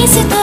если ты